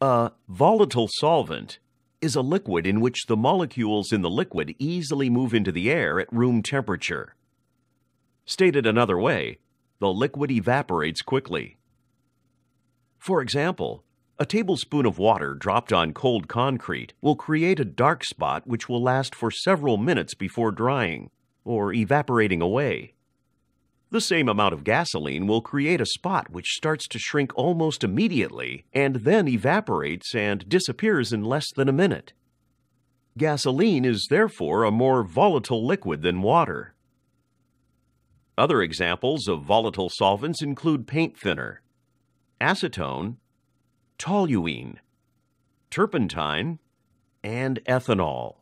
A volatile solvent is a liquid in which the molecules in the liquid easily move into the air at room temperature. Stated another way, the liquid evaporates quickly. For example, a tablespoon of water dropped on cold concrete will create a dark spot which will last for several minutes before drying or evaporating away. The same amount of gasoline will create a spot which starts to shrink almost immediately and then evaporates and disappears in less than a minute. Gasoline is therefore a more volatile liquid than water. Other examples of volatile solvents include paint thinner, acetone, toluene, turpentine, and ethanol.